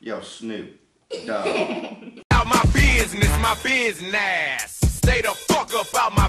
Yo, Snoop. Dog. Out my business, my business. Stay the fuck up out my